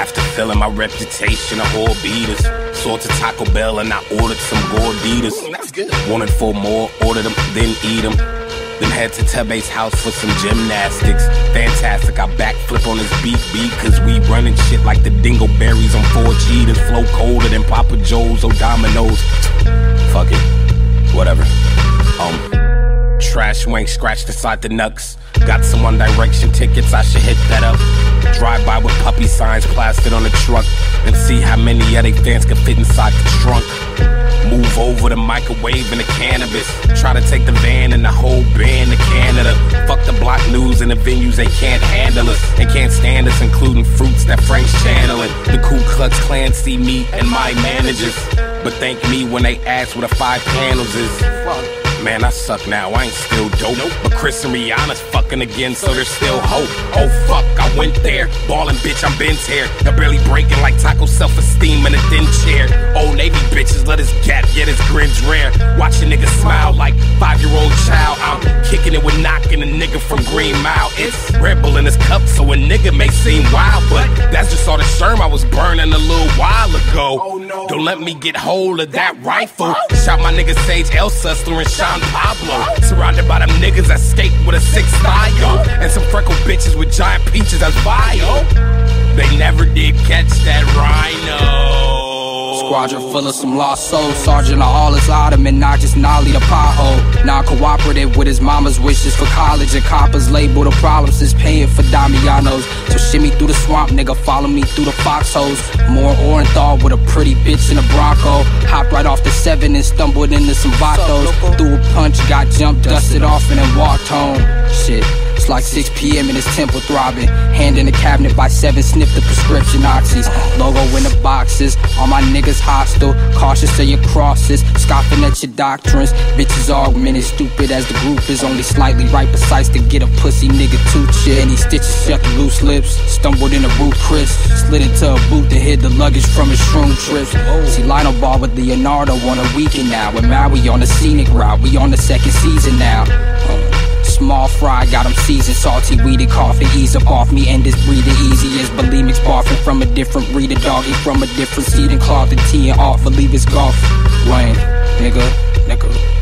After filling my reputation of whore beaters, saw to Taco Bell and I ordered some gorditas. That's good. Wanted four more, ordered them, then eat them. Then head to Tebe's house for some gymnastics. Fantastic, I backflip on his beat beat, cause we running shit like the dingleberries on four cheaters. Flow colder than Papa John's or Domino's. Fuck it, whatever. Um, trash wank scratched inside the nuts. Got some One Direction tickets, I should hit that up. Drive by with puppy signs plastered on the truck and see how many of they fans can fit inside the trunk. Move over the microwave and the cannabis. Try to take the van and the whole band to Canada. Fuck the block news and the venues, they can't handle us. They can't stand us, including fruits that Frank's channeling. The Ku Klux Klan see me and my managers. But thank me when they ask what the five panels is. Man, I suck now, I ain't still dope. But Chris and Rihanna's fucking again, so there's still hope. Oh fuck, I went there. Ballin' bitch, I'm Ben's hair. I barely breaking like taco self esteem in a thin chair. Old Navy bitches let his gap, yet his grin's rare. Watch a nigga smile like five year old child. I'm kicking it with knocking a nigga from Green Mile. It's Red Bull in his cup, so a nigga may seem wild, but that's just all the sherm I was burning a little ago. Oh, no. Don't let me get hold of that rifle. Shot my nigga Sage Elsesser and Sean Pablo. Surrounded by them niggas that skate with a six style. And some freckled bitches with giant peaches that's vile. They never did catch that. Squadron full of some lost souls. Sergeant of all his ottoman, not just Nolly the pothole. Non cooperative with his mama's wishes for college. And coppers label the problems as paying for Damianos. So shimmy through the swamp, nigga, follow me through the foxholes. More Orenthal with a pretty bitch in a Bronco. Hopped right off the seven and stumbled into some vatos. Threw a punch, got jumped, dusted off, and then walked home. Shit. Like 6 p.m. and his temple throbbing. Hand in the cabinet by 7, sniff the prescription oxys. Logo in the boxes. All my niggas hostile. Cautious of your crosses. Scoffing at your doctrines. Bitches augmented. Stupid as the group is. Only slightly right precise to get a pussy nigga too. And he stitches shut the loose lips. Stumbled in a root Chris. Slid into a boot to hid the luggage from his shroom trips. See Lionel Ball with Leonardo on a weekend now. And Maui on the scenic route. We on the second season now. Small fry, got him seasoned, salty, weedy, coughing, ease up off me, and this breathing easy as bulimic's barfing from a different breed of doggy, from a different seed and cloth and teeing off, believe it's golf. Wayne, nigga, nigga.